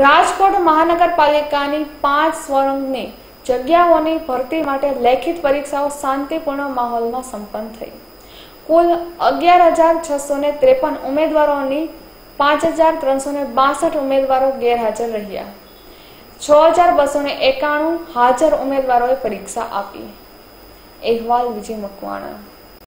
રાજકોટ મહાનગરપાલિકાની પાંચ સ્વરંગની જગ્યાઓની ભરતી માટે લેખિત પરીક્ષાઓ શાંતિપૂર્ણ માહોલમાં સંપન્ન થઈ. કુલ અગિયાર હજાર છસો ને ત્રેપન ઉમેદવારોની પાંચ હજાર ત્રણસો ને બાસઠ ઉમેદવારો ગેરહાજર રહ્યા. છ હજાર બસો ને એકાણું હાજર ઉમેદવારોએ પરીક્ષા આપી. અહેવાલ વિજય મકવાણા.